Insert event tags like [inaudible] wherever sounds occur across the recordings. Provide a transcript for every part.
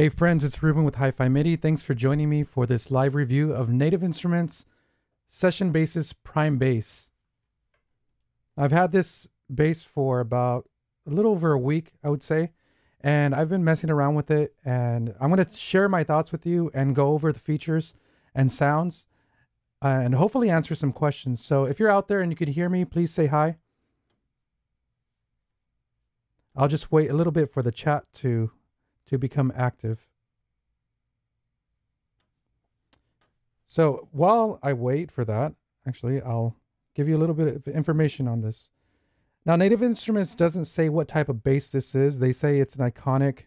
Hey friends, it's Ruben with Hi-Fi MIDI. Thanks for joining me for this live review of Native Instruments Session Bassist Prime Bass. I've had this bass for about a little over a week, I would say, and I've been messing around with it and I'm going to share my thoughts with you and go over the features and sounds uh, and hopefully answer some questions. So if you're out there and you can hear me, please say hi. I'll just wait a little bit for the chat to to become active. So while I wait for that, actually, I'll give you a little bit of information on this. Now, Native Instruments doesn't say what type of bass this is. They say it's an iconic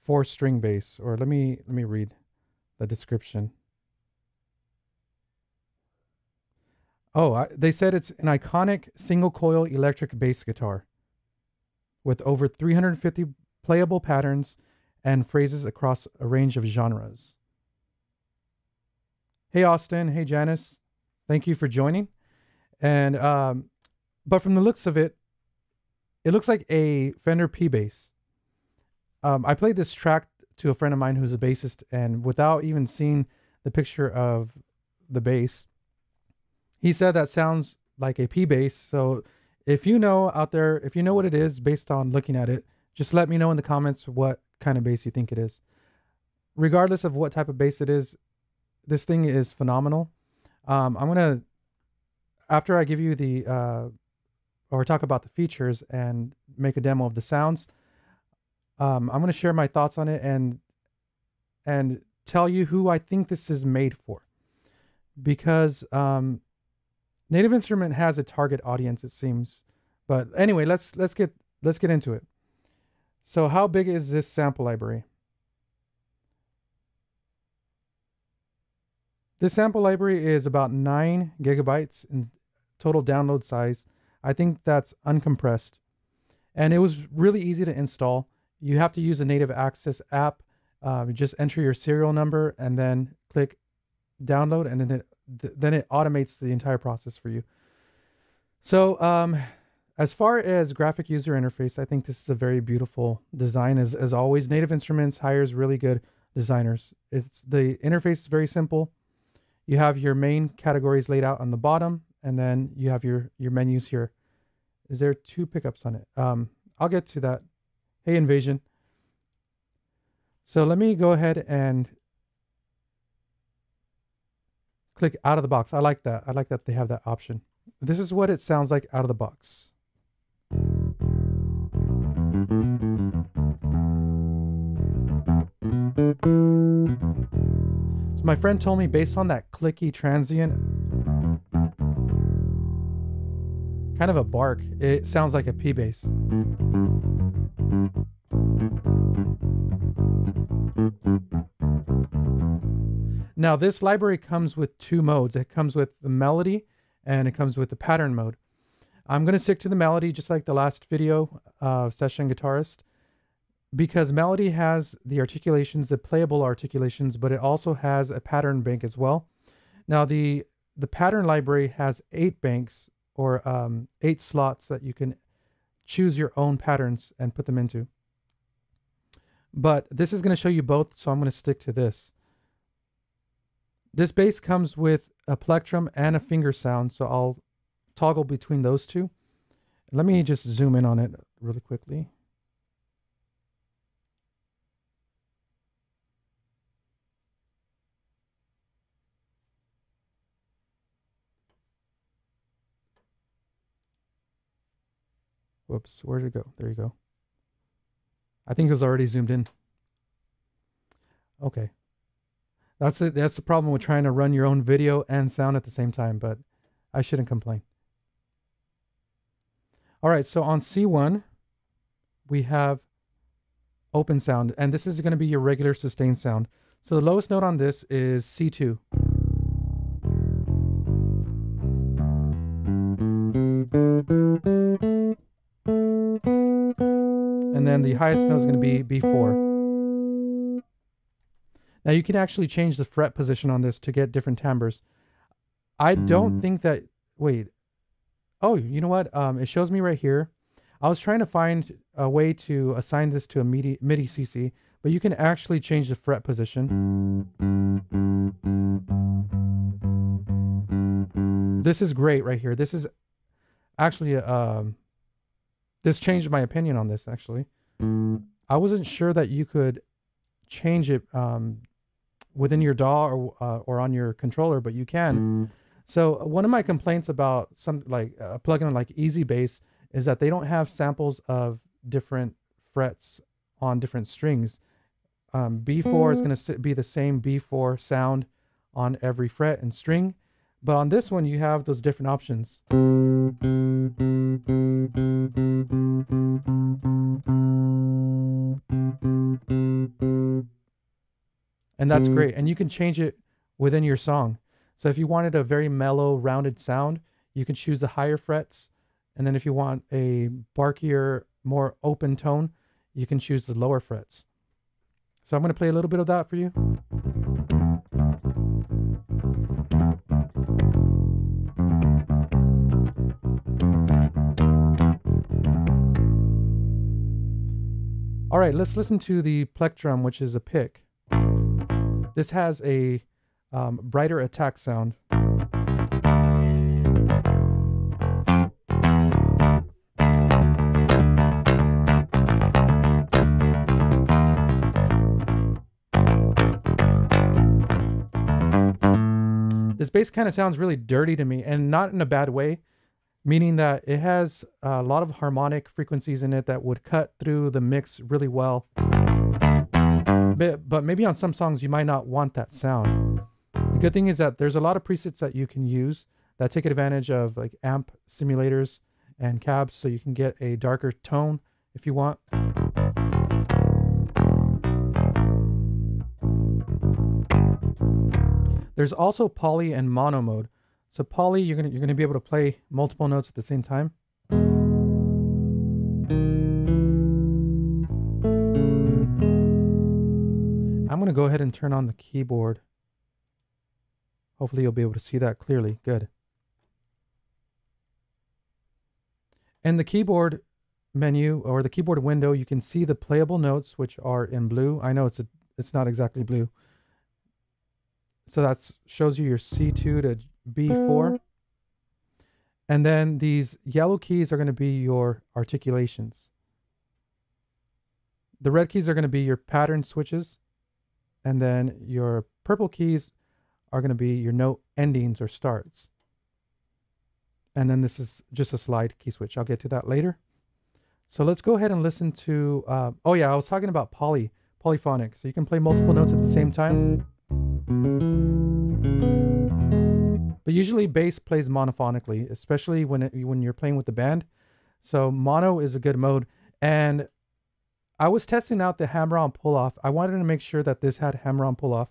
four-string bass. Or let me let me read the description. Oh, I, they said it's an iconic single-coil electric bass guitar with over 350 playable patterns and phrases across a range of genres. Hey, Austin. Hey, Janice. Thank you for joining. And, um, but from the looks of it, it looks like a Fender P bass. Um, I played this track to a friend of mine who's a bassist, and without even seeing the picture of the bass, he said that sounds like a P bass. So if you know out there, if you know what it is based on looking at it, just let me know in the comments what kind of bass you think it is. Regardless of what type of bass it is, this thing is phenomenal. Um, I'm gonna after I give you the uh, or talk about the features and make a demo of the sounds. Um, I'm gonna share my thoughts on it and and tell you who I think this is made for, because um, Native Instrument has a target audience, it seems. But anyway, let's let's get let's get into it. So how big is this sample library? This sample library is about 9 gigabytes in total download size. I think that's uncompressed. And it was really easy to install. You have to use a native access app. Uh, just enter your serial number and then click download and then it, th then it automates the entire process for you. So um, as far as graphic user interface, I think this is a very beautiful design. As, as always, Native Instruments hires really good designers. It's the interface is very simple. You have your main categories laid out on the bottom, and then you have your your menus here. Is there two pickups on it? Um, I'll get to that. Hey, Invasion. So let me go ahead and click out of the box. I like that. I like that they have that option. This is what it sounds like out of the box. My friend told me based on that clicky transient, kind of a bark, it sounds like a P bass. Now this library comes with two modes. It comes with the melody and it comes with the pattern mode. I'm going to stick to the melody just like the last video of Session Guitarist because melody has the articulations, the playable articulations, but it also has a pattern bank as well. Now the the pattern library has eight banks or um, eight slots that you can choose your own patterns and put them into. But this is going to show you both, so I'm going to stick to this. This bass comes with a plectrum and a finger sound, so I'll toggle between those two. Let me just zoom in on it really quickly. Whoops, where did it go? There you go. I think it was already zoomed in. Okay. That's it. That's the problem with trying to run your own video and sound at the same time, but I shouldn't complain. All right, so on C1, we have open sound, and this is going to be your regular sustained sound. So the lowest note on this is C2. And the highest note is going to be B4. Now you can actually change the fret position on this to get different timbres. I don't think that, wait. Oh, you know what? Um, it shows me right here. I was trying to find a way to assign this to a MIDI, MIDI CC, but you can actually change the fret position. This is great right here. This is actually um, this changed my opinion on this actually. I wasn't sure that you could change it um, within your DAW or uh, or on your controller, but you can. So one of my complaints about some like a plugin like EZbass is that they don't have samples of different frets on different strings. Um, B4 is going to be the same B4 sound on every fret and string, but on this one you have those different options. And that's great. And you can change it within your song. So if you wanted a very mellow, rounded sound, you can choose the higher frets. And then if you want a barkier, more open tone, you can choose the lower frets. So I'm going to play a little bit of that for you. All right, let's listen to the plectrum, which is a pick. This has a um, brighter attack sound. This bass kind of sounds really dirty to me and not in a bad way meaning that it has a lot of harmonic frequencies in it that would cut through the mix really well. But, but maybe on some songs you might not want that sound. The good thing is that there's a lot of presets that you can use that take advantage of like amp simulators and cabs so you can get a darker tone if you want. There's also poly and mono mode. So poly, you're gonna you're gonna be able to play multiple notes at the same time. I'm gonna go ahead and turn on the keyboard. Hopefully you'll be able to see that clearly. Good. And the keyboard menu or the keyboard window, you can see the playable notes, which are in blue. I know it's a, it's not exactly blue. So that shows you your C2 to B4. And then these yellow keys are going to be your articulations. The red keys are going to be your pattern switches. And then your purple keys are going to be your note endings or starts. And then this is just a slide key switch. I'll get to that later. So let's go ahead and listen to, uh, oh yeah, I was talking about poly, polyphonic. So you can play multiple notes at the same time. But usually bass plays monophonically, especially when it, when you're playing with the band. So mono is a good mode. And I was testing out the hammer on pull off. I wanted to make sure that this had hammer on pull off.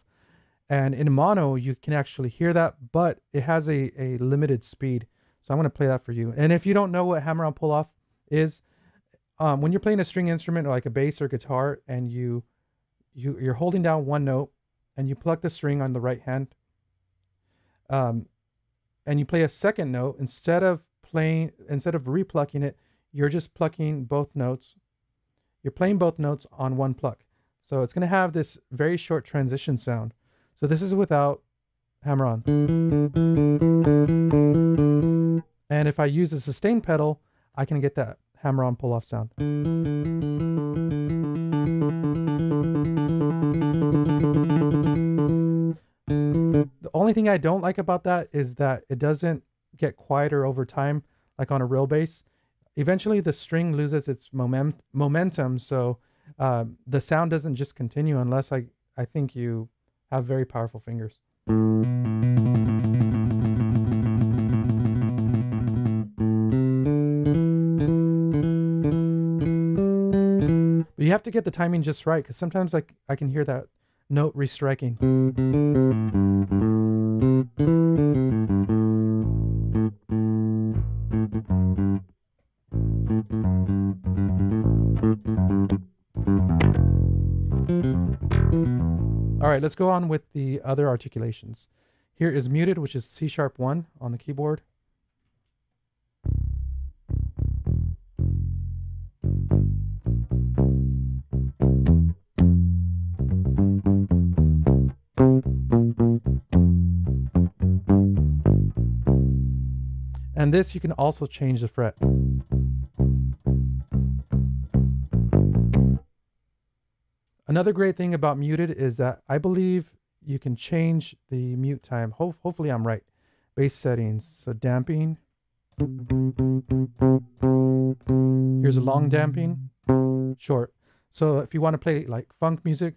And in mono, you can actually hear that, but it has a, a limited speed. So I'm going to play that for you. And if you don't know what hammer on pull off is, um, when you're playing a string instrument like a bass or guitar and you, you, you're holding down one note and you pluck the string on the right hand, um, and you play a second note, instead of playing, instead of replucking it, you're just plucking both notes. You're playing both notes on one pluck. So it's going to have this very short transition sound. So this is without hammer on. And if I use a sustain pedal, I can get that hammer on pull off sound. Only thing I don't like about that is that it doesn't get quieter over time, like on a real bass. Eventually, the string loses its moment, momentum, so uh, the sound doesn't just continue unless I, I think you have very powerful fingers. But you have to get the timing just right because sometimes like I can hear that note restriking. Right, let's go on with the other articulations. Here is muted, which is C sharp 1 on the keyboard. And this you can also change the fret. Another great thing about muted is that I believe you can change the mute time. Ho hopefully I'm right. Bass settings, so damping. Here's a long damping, short. So if you want to play like funk music,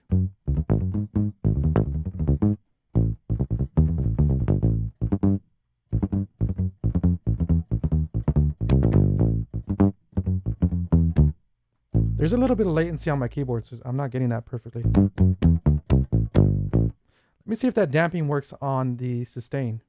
There's a little bit of latency on my keyboard, so I'm not getting that perfectly. Let me see if that damping works on the sustain.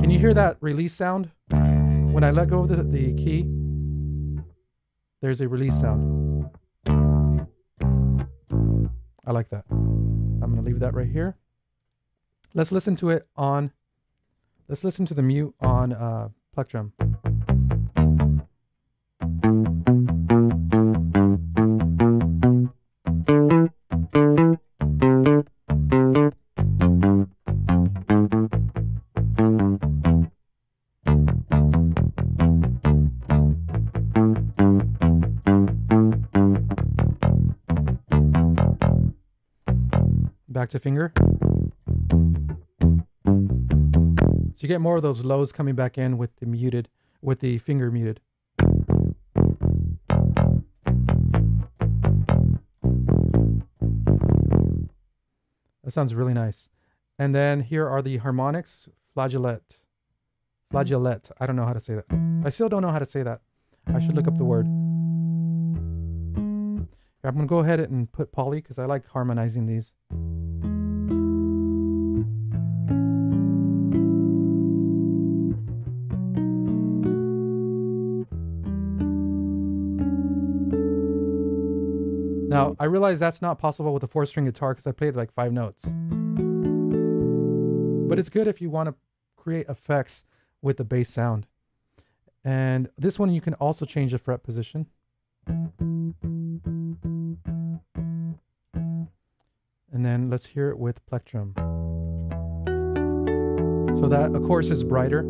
Can you hear that release sound? When I let go of the, the key, there's a release sound. I like that. I'm going to leave that right here. Let's listen to it on, let's listen to the mute on uh, plectrum. To finger. So you get more of those lows coming back in with the muted, with the finger muted. That sounds really nice. And then here are the harmonics, flageolet. Flageolet. I don't know how to say that. I still don't know how to say that. I should look up the word. I'm going to go ahead and put poly because I like harmonizing these. Now, um, I realize that's not possible with a four string guitar because I played like five notes. But it's good if you want to create effects with the bass sound. And this one, you can also change the fret position. And then let's hear it with plectrum. So that, of course, is brighter.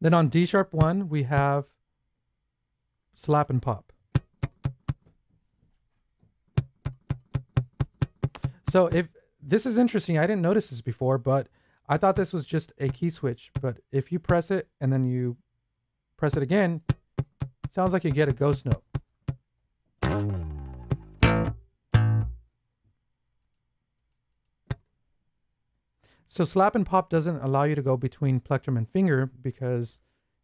Then on D sharp 1, we have slap and pop. So if this is interesting, I didn't notice this before, but I thought this was just a key switch. But if you press it and then you press it again, sounds like you get a ghost note. So slap and pop doesn't allow you to go between plectrum and finger because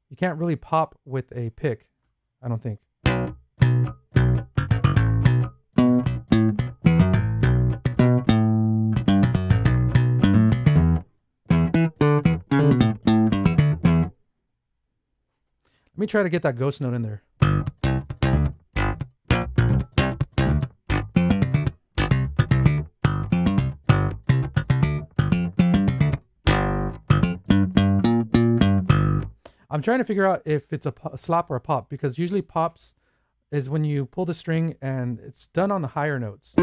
you can't really pop with a pick, I don't think. Me try to get that ghost note in there. I'm trying to figure out if it's a, a slap or a pop because usually pops is when you pull the string and it's done on the higher notes.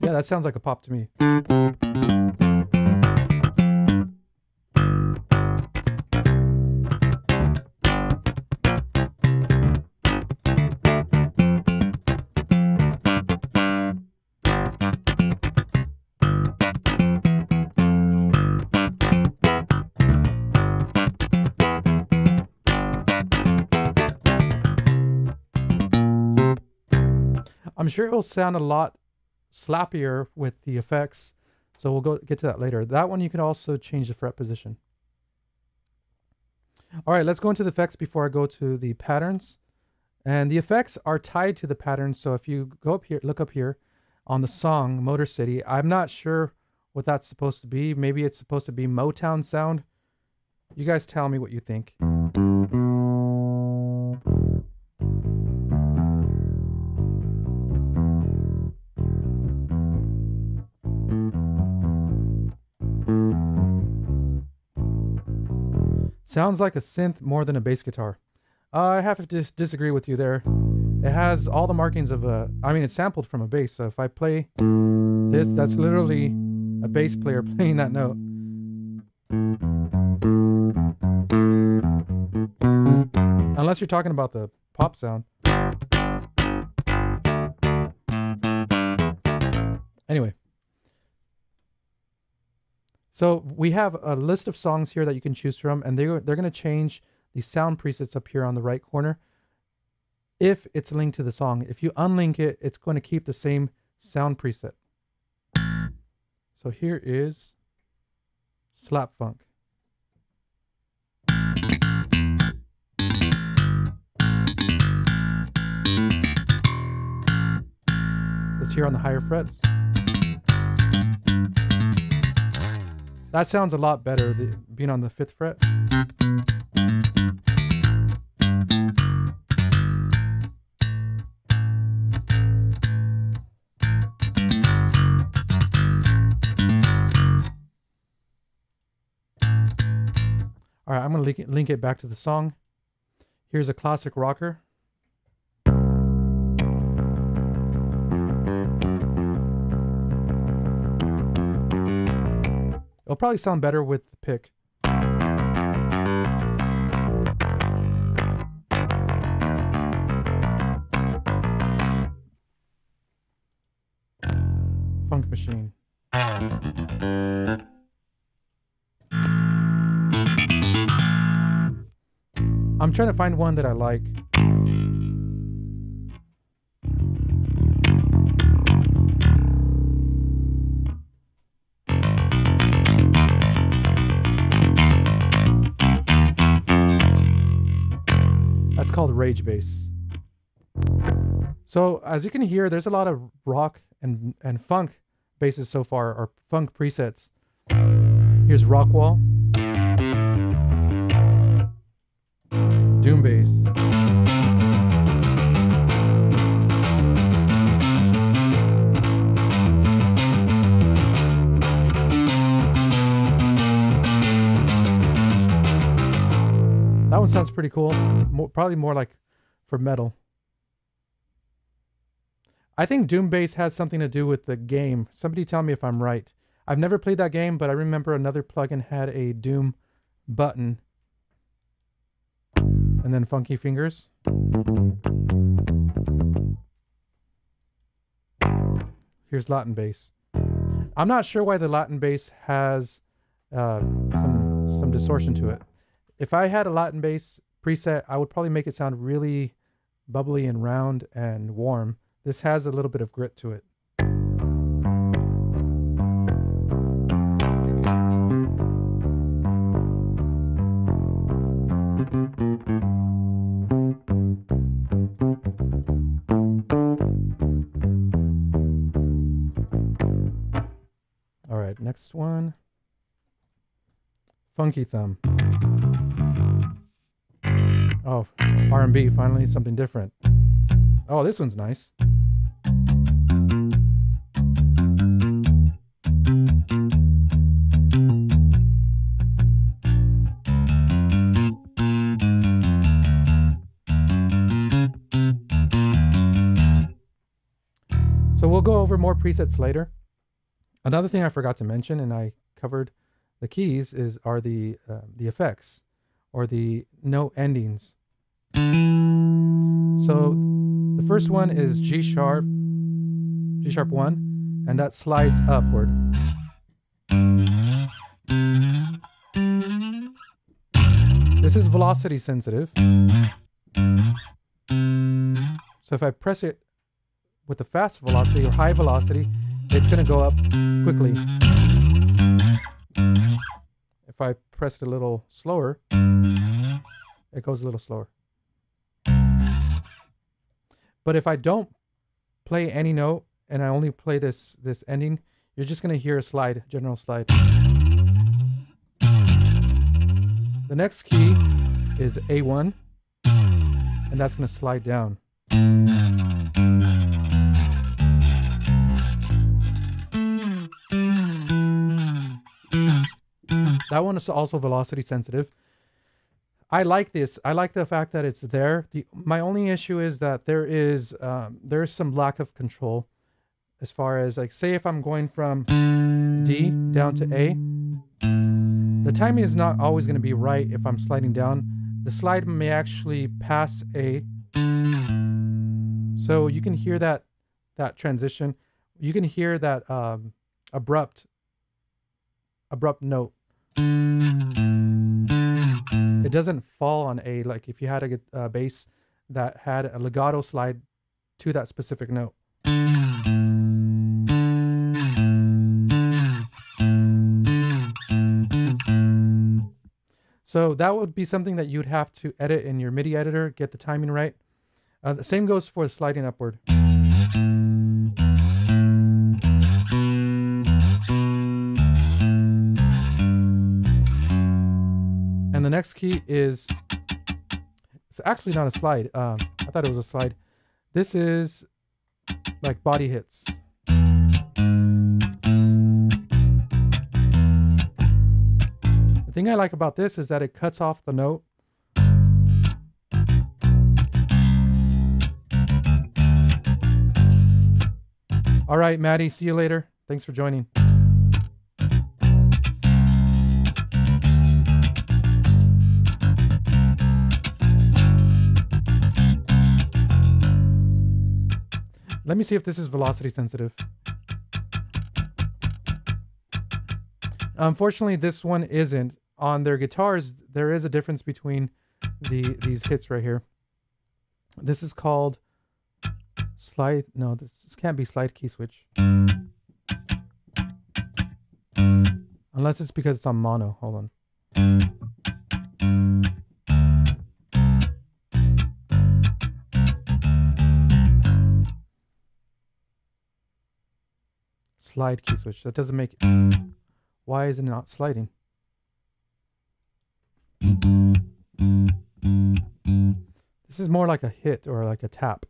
Yeah, that sounds like a pop to me. Sure it'll sound a lot slappier with the effects. So we'll go get to that later. That one you can also change the fret position. All right, let's go into the effects before I go to the patterns. And the effects are tied to the patterns. So if you go up here, look up here on the song Motor City, I'm not sure what that's supposed to be. Maybe it's supposed to be Motown sound. You guys tell me what you think. Sounds like a synth more than a bass guitar. Uh, I have to dis- disagree with you there. It has all the markings of a. I mean, it's sampled from a bass. So if I play this, that's literally a bass player [laughs] playing that note. Unless you're talking about the pop sound. Anyway. So we have a list of songs here that you can choose from, and they, they're going to change the sound presets up here on the right corner if it's linked to the song. If you unlink it, it's going to keep the same sound preset. So here is Slap Funk. Let's hear on the higher frets. That sounds a lot better, being on the fifth fret. All right, I'm going to link it, link it back to the song. Here's a classic rocker. It'll probably sound better with the pick. Funk Machine. I'm trying to find one that I like. Called Rage Bass. So as you can hear, there's a lot of rock and and funk basses so far, or funk presets. Here's Rockwall. Doom bass. That one sounds pretty cool. More, probably more like for metal. I think Doom Bass has something to do with the game. Somebody tell me if I'm right. I've never played that game, but I remember another plugin had a Doom button and then funky fingers. Here's Latin bass. I'm not sure why the Latin bass has uh, some some distortion to it. If I had a Latin bass preset, I would probably make it sound really bubbly and round and warm. This has a little bit of grit to it. All right, next one. Funky Thumb. Oh, R&B, finally something different. Oh, this one's nice. So we'll go over more presets later. Another thing I forgot to mention, and I covered the keys, is are the uh, the effects or the note endings. So the first one is G sharp, G sharp one, and that slides upward. This is velocity sensitive. So if I press it with a fast velocity or high velocity, it's going to go up quickly. Press it a little slower, it goes a little slower. But if I don't play any note and I only play this this ending, you're just to hear a slide, general slide. The next key is A1, and that's to slide down. That one is also velocity sensitive. I like this. I like the fact that it's there. The my only issue is that there is um, there is some lack of control as far as like say if I'm going from D down to A, the timing is not always going to be right if I'm sliding down. The slide may actually pass A, so you can hear that that transition. You can hear that um, abrupt abrupt note. It doesn't fall on A like if you had a, bass that had a legato slide to that specific note. So that would be something that you'd have to edit in your MIDI editor, get the timing right. Uh, the same goes for sliding upward. The next key is, it's actually not a slide. Um, I thought it was a slide. This is like body hits. The thing I like about this is that it cuts off the note. All right, Maddie, see you later. Thanks for joining. Let me see if this is velocity sensitive. Unfortunately, this one isn't. On their guitars, there is a difference between the these hits right here. This is called slide. No, this, this can't be slide key switch. Unless it's because it's on mono. Hold on. Slide key switch. That doesn't make why is it not sliding? This is more like a hit or like a tap.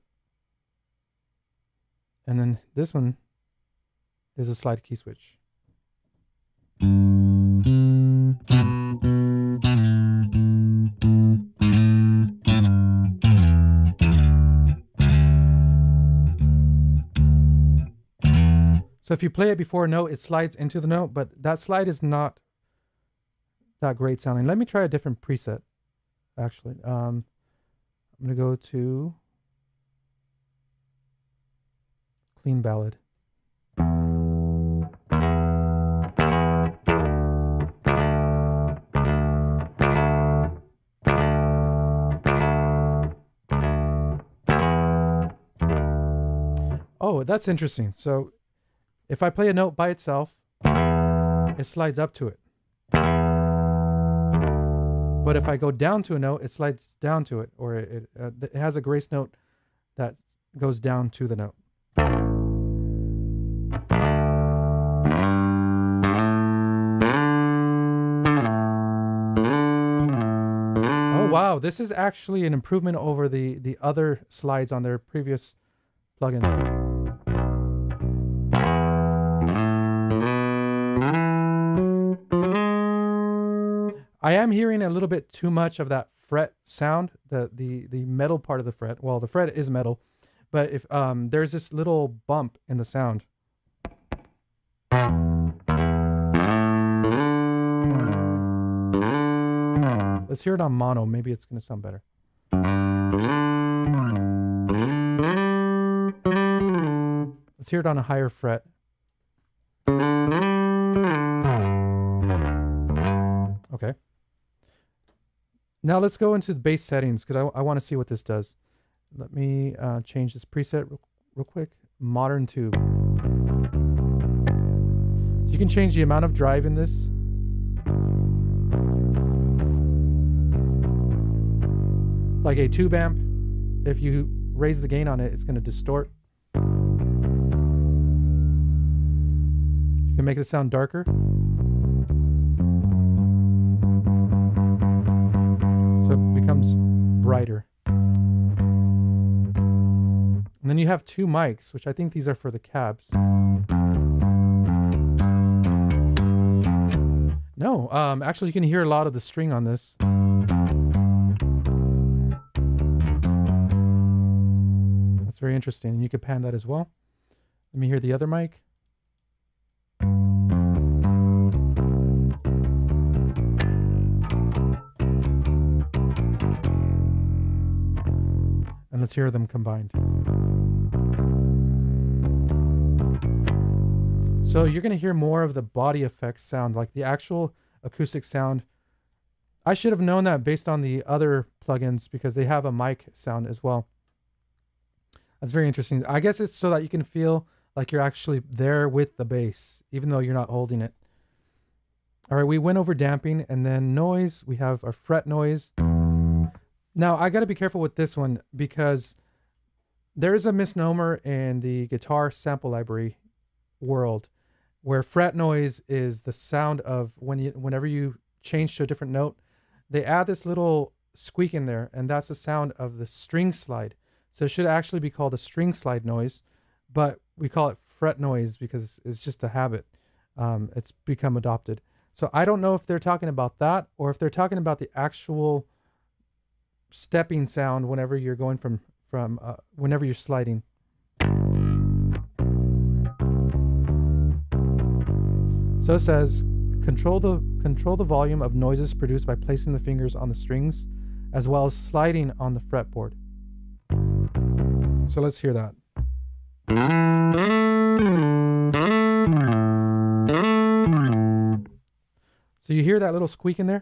And then this one is a slide key switch. So if you play it before a note, it slides into the note, but that slide is not that great sounding. Let me try a different preset, actually. Um, I'm going to go to Clean Ballad. Oh, that's interesting. So if I play a note by itself, it slides up to it. But if I go down to a note, it slides down to it, or it, uh, it has a grace note that goes down to the note. Oh wow, this is actually an improvement over the the other slides on their previous plugins. I am hearing a little bit too much of that fret sound, the the the metal part of the fret. Well, the fret is metal, but if um there's this little bump in the sound. Let's hear it on mono. Maybe it's going to sound better. Let's hear it on a higher fret. Now let's go into the bass settings because I, I want to see what this does. Let me uh, change this preset real, real quick. Modern tube. So you can change the amount of drive in this. Like a tube amp, if you raise the gain on it, it's going to distort. You can make it sound darker. Brighter. And then you have two mics, which I think these are for the cabs. No, um, actually you can hear a lot of the string on this. That's very interesting. And you can pan that as well. Let me hear the other mic. And let's hear them combined. So you're going to hear more of the body effects sound, like the actual acoustic sound. I should have known that based on the other plugins because they have a mic sound as well. That's very interesting. I guess it's so that you can feel like you're actually there with the bass, even though you're not holding it. All right, we went over damping and then noise. We have our fret noise. Now, I got to be careful with this one because there's a misnomer in the guitar sample library world where fret noise is the sound of when you whenever you change to a different note, they add this little squeak in there and that's the sound of the string slide. So it should actually be called a string slide noise, but we call it fret noise because it's just a habit. Um, it's become adopted. So I don't know if they're talking about that or if they're talking about the actual stepping sound whenever you're going from from uh, whenever you're sliding. So it says control the control the volume of noises produced by placing the fingers on the strings as well as sliding on the fretboard. So let's hear that. So you hear that little squeak in there?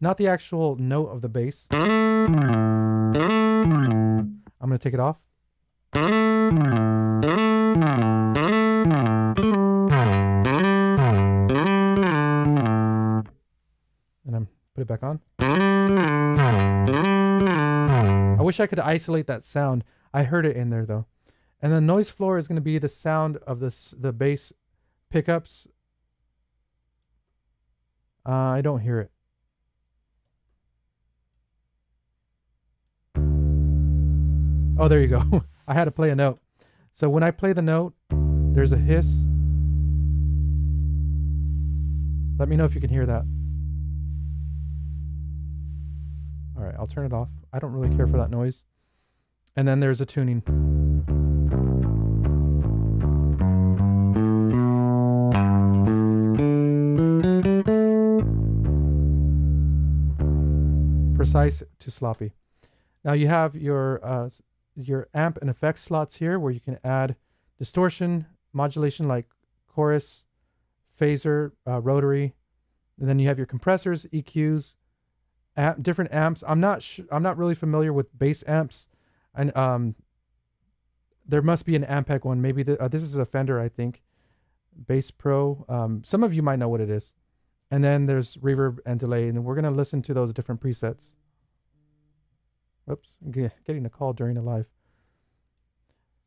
Not the actual note of the bass. I'm going to take it off. And I'm put it back on. I wish I could isolate that sound. I heard it in there though. And the noise floor is going to be the sound of the the bass pickups. Uh, I don't hear it. Oh, there you go. [laughs] I had to play a note. So when I play the note, there's a hiss. Let me know if you can hear that. All right, I'll turn it off. I don't really care for that noise. And then there's a tuning. Precise to sloppy. Now you have your uh, your amp and effects slots here where you can add distortion, modulation like chorus, phaser, uh, rotary, and then you have your compressors, EQs, amp, different amps. I'm not I'm not really familiar with bass amps, and um, there must be an Ampeg one. Maybe the, uh, this is a Fender, I think, Bass Pro. Um, some of you might know what it is. And then there's reverb and delay, and we're gonna listen to those different presets. Oops, getting a call during a live.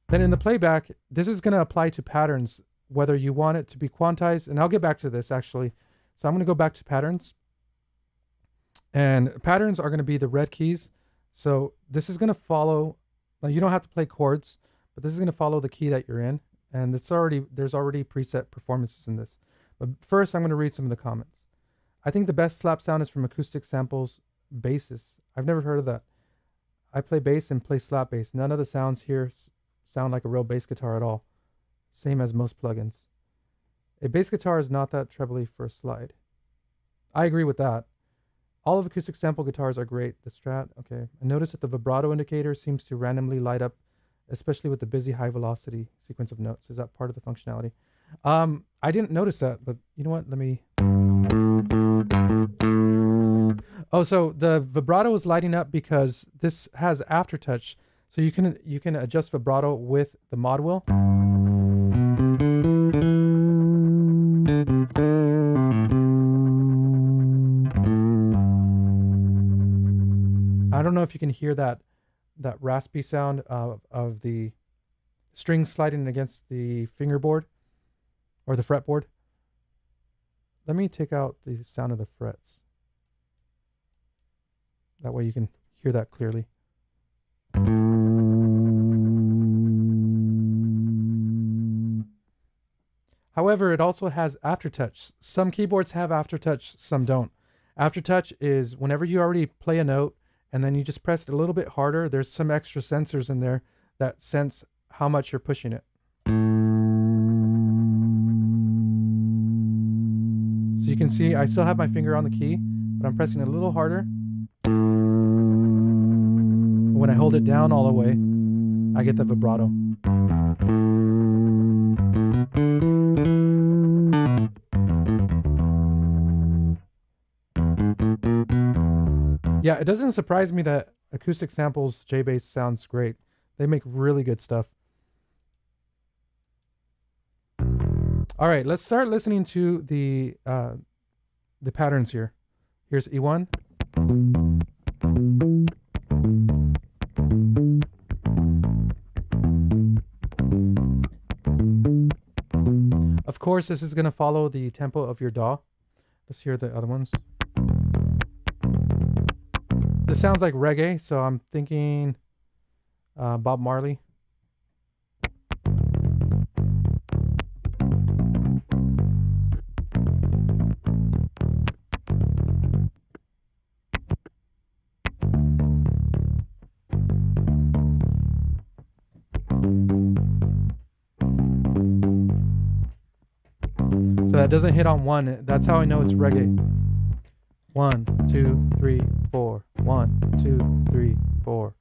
Then in the playback, this is going to apply to patterns, whether you want it to be quantized. And I'll get back to this actually. So I'm going to go back to patterns. And patterns are going to be the red keys. So this is going to follow, now you don't have to play chords, but this is going to follow the key that you're in. And it's already, there's already preset performances in this. But first, I'm going to read some of the comments. I think the best slap sound is from acoustic samples basis. I've never heard of that. I play bass and play slap bass. None of the sounds here sound like a real bass guitar at all. Same as most plugins. A bass guitar is not that trebly for a slide. I agree with that. All of acoustic sample guitars are great. The Strat, okay. I notice that the vibrato indicator seems to randomly light up, especially with the busy high velocity sequence of notes. Is that part of the functionality? Um, I didn't notice that, but you know what? Let me. Oh, so the vibrato is lighting up because this has aftertouch, so you can you can adjust vibrato with the mod wheel. I don't know if you can hear that that raspy sound of, of the strings sliding against the fingerboard or the fretboard. Let me take out the sound of the frets. That way you can hear that clearly. However, it also has aftertouch. Some keyboards have aftertouch, some don't. Aftertouch is whenever you already play a note and then you just press it a little bit harder, there's some extra sensors in there that sense how much you're pushing it. So you can see I still have my finger on the key, but I'm pressing a little harder. When I hold it down all the way, I get the vibrato. Yeah, it doesn't surprise me that acoustic samples J bass sounds great. They make really good stuff. All right, let's start listening to the uh, the patterns here. Here's E1. Of course, this is going to follow the tempo of your DAW. Let's hear the other ones. This sounds like reggae, so I'm thinking uh, Bob Marley. Doesn't hit on one. That's how I know it's reggae. One, two, three, four. One, two, three, four.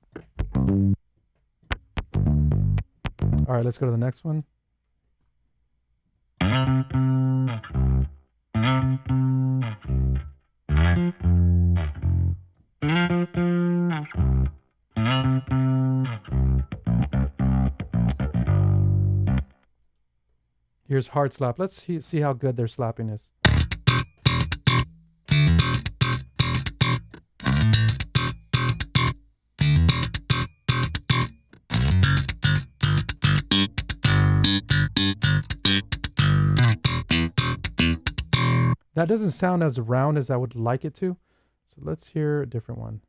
All right, let's go to the next one. Here's hard slap. Let's see how good their slapping is. That doesn't sound as round as I would like it to. So let's hear a different one.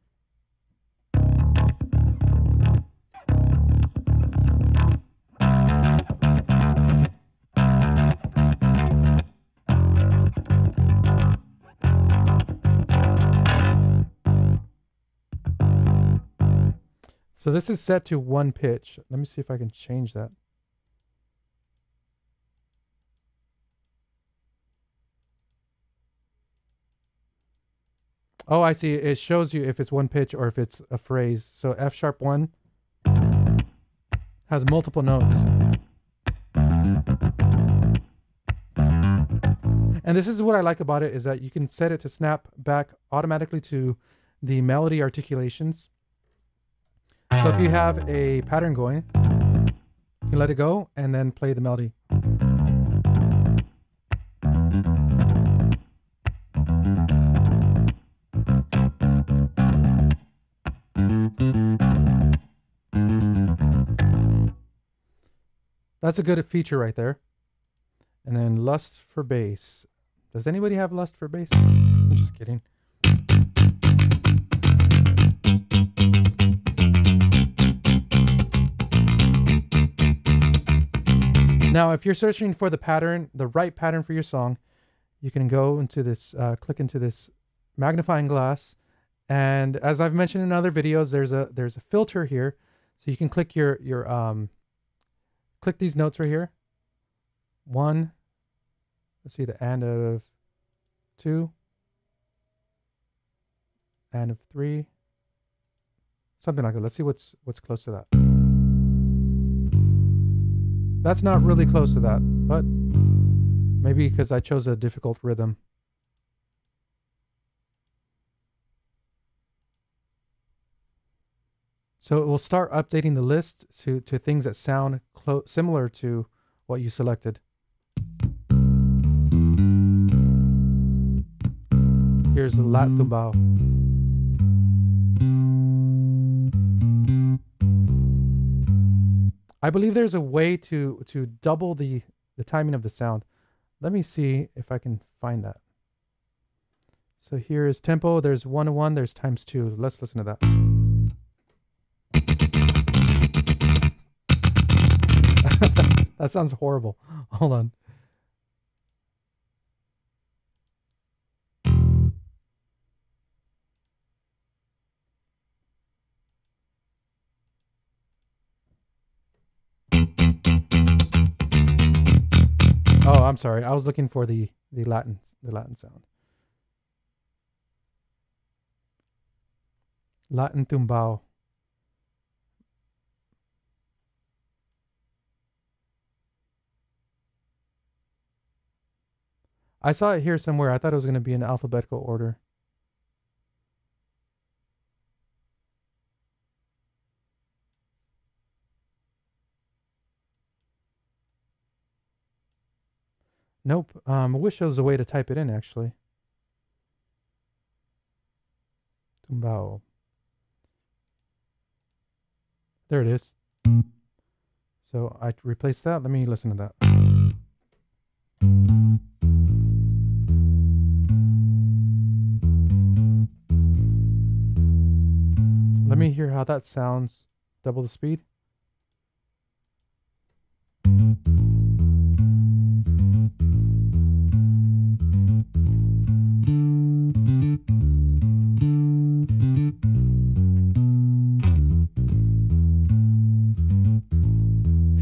So this is set to one pitch. Let me see if I can change that. Oh, I see. It shows you if it's one pitch or if it's a phrase. So F sharp one has multiple notes. And this is what I like about it is that you can set it to snap back automatically to the melody articulations. So if you have a pattern going, you can let it go and then play the melody. That's a good feature right there. And then lust for bass. Does anybody have lust for bass? I'm just kidding. Now, if you're searching for the pattern, the right pattern for your song, you can go into this, uh, click into this magnifying glass, And as I've mentioned in other videos, there's a there's a filter here, so you can click your your um click these notes right here. One. Let's see the end of two. And of three. Something like that. Let's see what's what's close to that. That's not really close to that, but maybe because I chose a difficult rhythm. So it will start updating the list to, to things that sound similar to what you selected. Here's the lat tumbao. I believe there's a way to to double the the timing of the sound. Let me see if I can find that. So here is tempo. There's one to one. There's times two. Let's listen to that. [laughs] that sounds horrible. Hold on. I'm sorry. I was looking for the the Latin the Latin sound. Latin tumbao. I saw it here somewhere. I thought it was going to be in alphabetical order. Nope. Um, I wish there was a way to type it in, actually. Tumbao. There it is. So I replaced that. Let me listen to that. Let me hear how that sounds. Double the speed.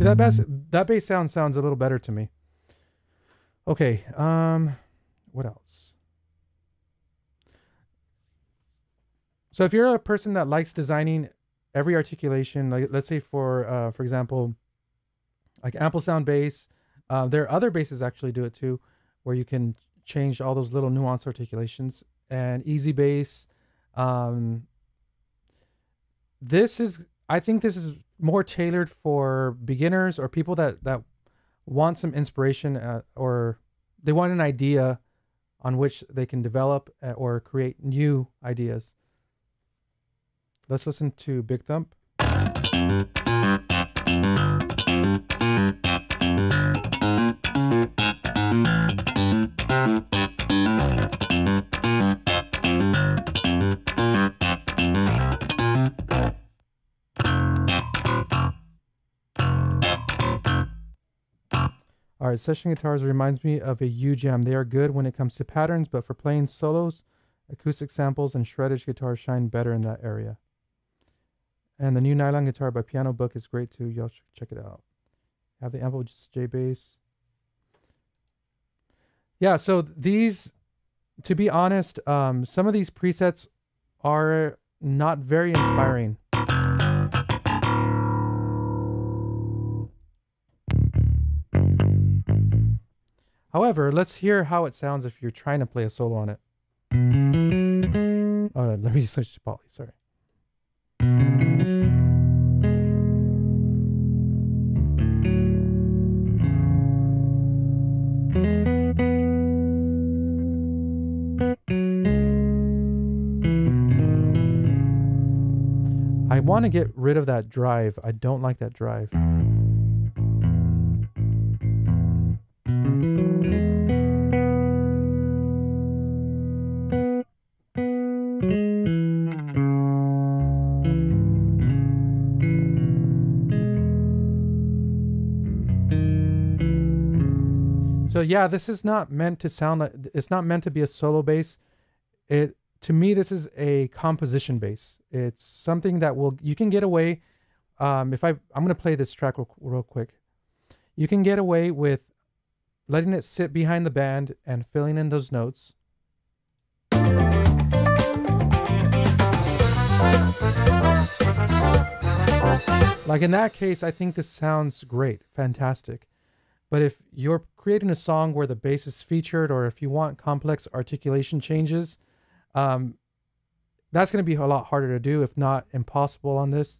That bass that bass sound sounds a little better to me. Okay, um what else? So if you're a person that likes designing every articulation, like let's say for uh for example, like ample sound bass, uh, there are other basses actually do it too, where you can change all those little nuance articulations and EZbass. Um, this is I think this is more tailored for beginners or people that that want some inspiration uh, or they want an idea on which they can develop uh, or create new ideas. Let's listen to Big Thump. All right, session guitars reminds me of a U-Jam. They are good when it comes to patterns, but for playing solos, acoustic samples and shreddage guitars shine better in that area. And the new nylon guitar by Pianobook is great too. Y'all should check it out. Have the ample J bass. Yeah, so these, to be honest, um, some of these presets are not very inspiring. However, let's hear how it sounds if you're trying to play a solo on it. Oh, let me [laughs] switch to poly, sorry. I want to get rid of that drive. I don't like that drive. Yeah, this is not meant to sound like it's not meant to be a solo bass. It to me, this is a composition bass. It's something that will you can get away. Um, if I I'm gonna play this track real, real quick, you can get away with letting it sit behind the band and filling in those notes. Like in that case, I think this sounds great, fantastic. But if you're creating a song where the bass is featured, or if you want complex articulation changes, um, that's going to be a lot harder to do, if not impossible, on this.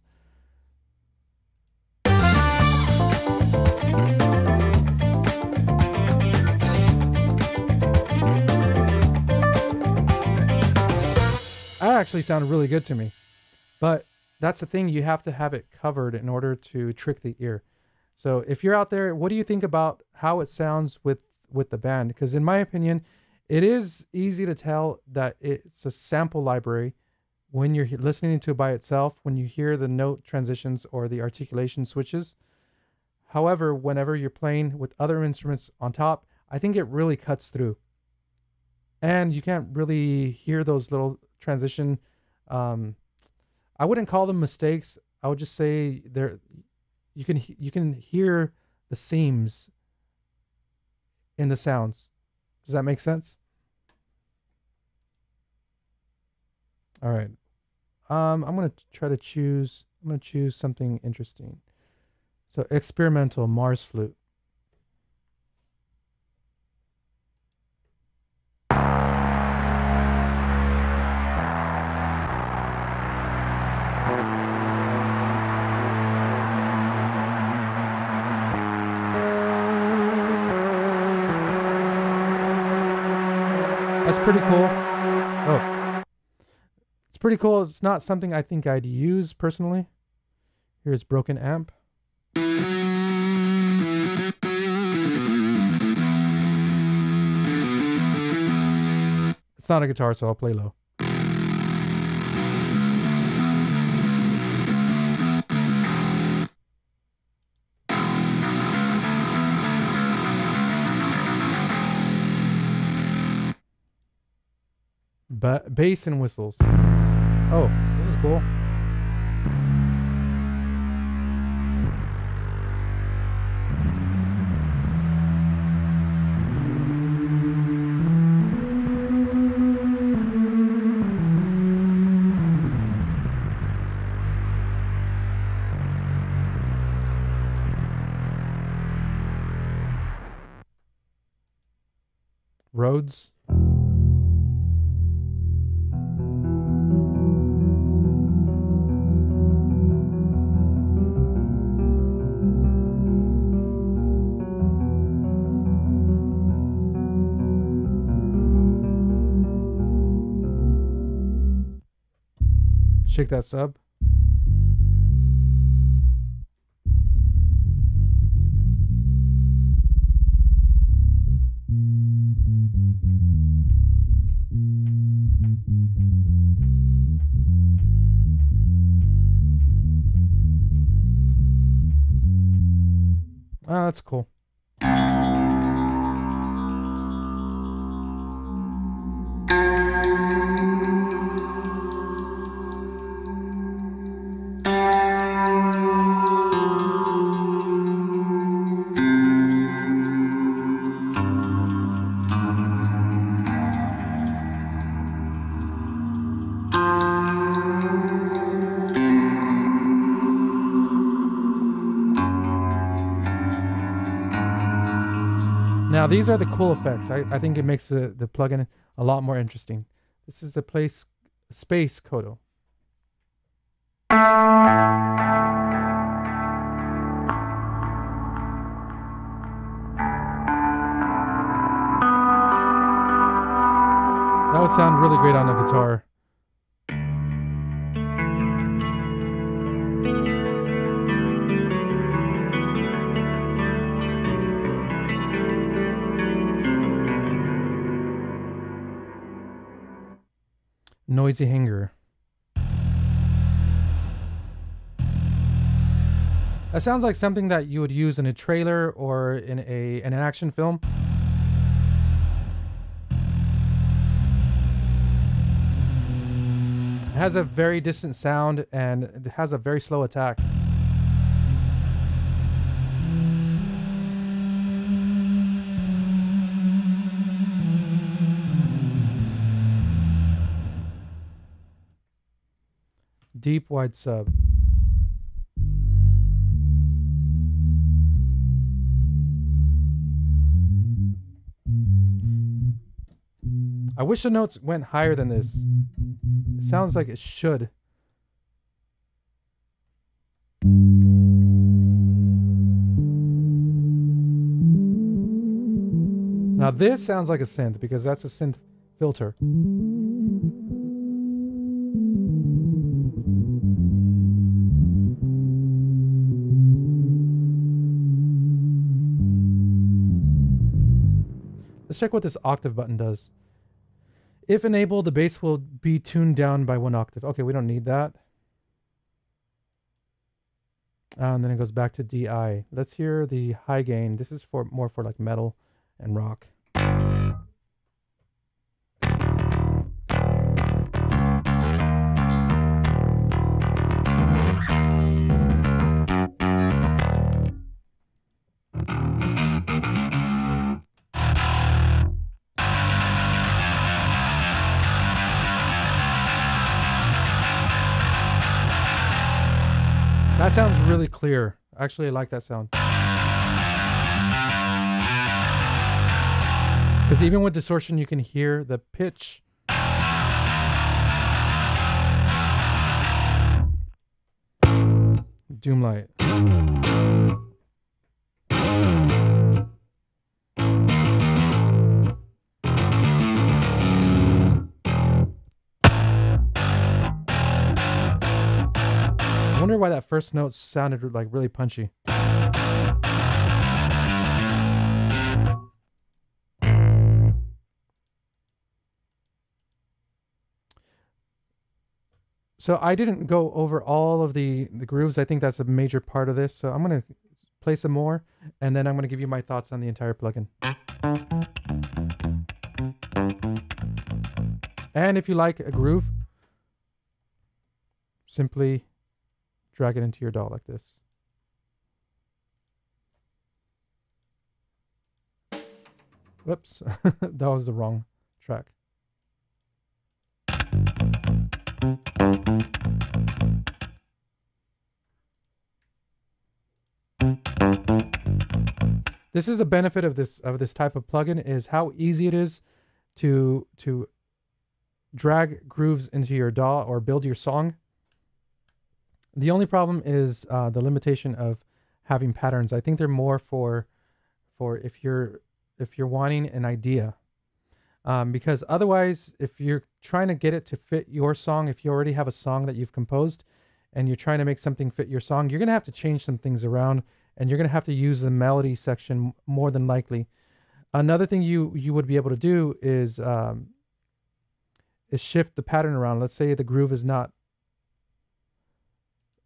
That actually sounded really good to me. But that's the thing, you have to have it covered in order to trick the ear. So if you're out there, what do you think about how it sounds with with the band? Because in my opinion, it is easy to tell that it's a sample library when you're listening to it by itself, when you hear the note transitions or the articulation switches. However, whenever you're playing with other instruments on top, I think it really cuts through. And you can't really hear those little transition. Um, I wouldn't call them mistakes. I would just say they're you can you can hear the seams in the sounds. Does that make sense? All right. Um, I'm gonna try to choose. I'm gonna choose something interesting. So experimental Mars flute. That's pretty cool. Oh. It's pretty cool. It's not something I think I'd use personally. Here's Broken Amp. It's not a guitar, so I'll play low. Ba- bass and whistles. Oh, this is cool. Rhodes. Shake that sub. Ah, that's cool. These are the cool effects. I, I think it makes the, the plugin a lot more interesting. This is a place space Kodo. That would sound really great on a guitar. Noisy hanger. That sounds like something that you would use in a trailer or in a in an action film. It has a very distant sound and it has a very slow attack. Deep wide sub. I wish the notes went higher than this. It sounds like it should. Now this sounds like a synth because that's a synth filter. Check what this octave button does. If enabled, the bass will be tuned down by one octave. Okay, we don't need that. Uh, and then it goes back to DI. Let's hear the high gain. This is for more for like metal and rock. That sounds really clear. Actually, I like that sound. Because even with distortion, you can hear the pitch. Doomlight. Why that first note sounded like really punchy. So I didn't go over all of the, the grooves. I think that's a major part of this. So I'm going to play some more and then I'm going to give you my thoughts on the entire plugin. And if you like a groove, simply drag it into your DAW like this. Whoops, [laughs] that was the wrong track. This is the benefit of this of this type of plugin is how easy it is to to drag grooves into your DAW or build your song. The only problem is uh, the limitation of having patterns. I think they're more for for if you're if you're wanting an idea. Um, because otherwise, if you're trying to get it to fit your song, if you already have a song that you've composed and you're trying to make something fit your song, you're going to have to change some things around and you're going to have to use the melody section more than likely. Another thing you you would be able to do is um, is shift the pattern around. Let's say the groove is not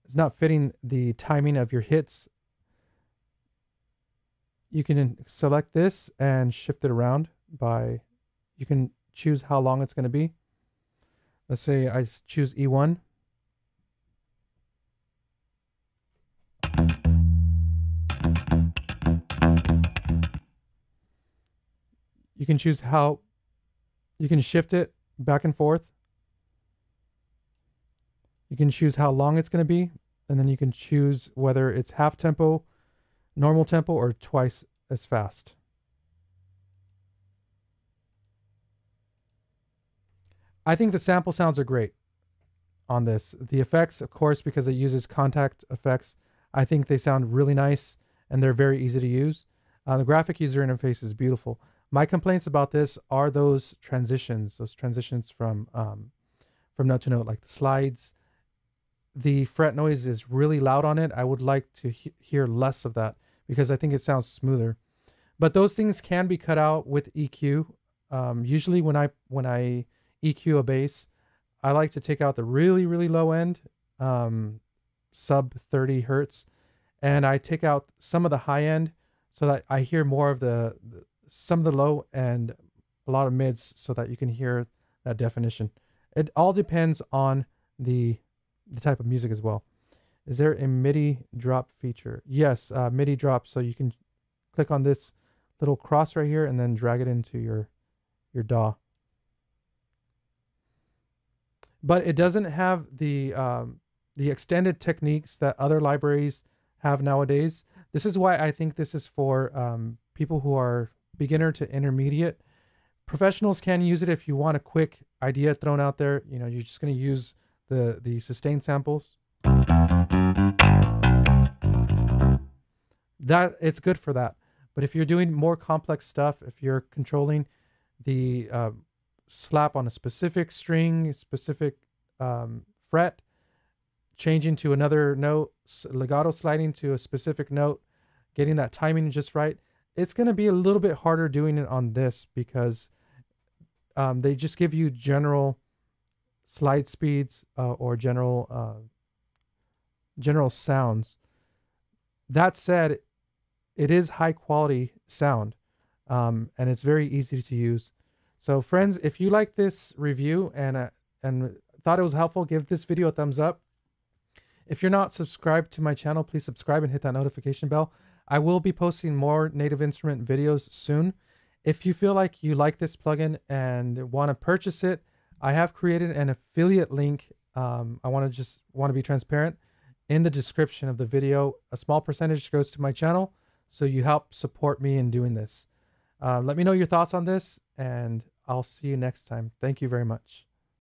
is not fitting the timing of your hits. You can select this and shift it around by you can choose how long it's going to be. Let's say I choose E1. You can choose how you can shift it back and forth. You can choose how long it's going to be, and then you can choose whether it's half tempo, normal tempo, or twice as fast. I think the sample sounds are great on this. The effects, of course, because it uses Kontakt effects, I think they sound really nice and they're very easy to use. Uh, the graphic user interface is beautiful. My complaints about this are those transitions, those transitions from um, from note to note, like the slides. The fret noise is really loud on it. I would like to he hear less of that because I think it sounds smoother. But those things can be cut out with EQ. Um, usually, when I when I EQ a bass, I like to take out the really, really low end, um, sub 30 hertz, and I take out some of the high end so that I hear more of the, the some of the low and a lot of mids so that you can hear that definition. It all depends on the the type of music as well. Is there a MIDI drop feature? Yes, uh, MIDI drop. So you can click on this little cross right here and then drag it into your your DAW. But it doesn't have the um, the extended techniques that other libraries have nowadays. This is why I think this is for um, people who are beginner to intermediate. Professionals can use it if you want a quick idea thrown out there. You know, you're just going to use the the sustain samples. That it's good for that. But if you're doing more complex stuff, if you're controlling the uh, slap on a specific string, specific um, fret, changing to another note, legato sliding to a specific note, getting that timing just right, it's going to be a little bit harder doing it on this because um, they just give you general slide speeds uh, or general uh, general sounds. That said, it is high quality sound um, and it's very easy to use. So, friends, if you like this review and uh, and thought it was helpful, give this video a thumbs up. If you're not subscribed to my channel, please subscribe and hit that notification bell. I will be posting more Native Instrument videos soon. If you feel like you like this plugin and want to purchase it, I have created an affiliate link. Um, I want to just want to be transparent in the description of the video. A small percentage goes to my channel, so you help support me in doing this. Uh, let me know your thoughts on this, and I'll see you next time. Thank you very much.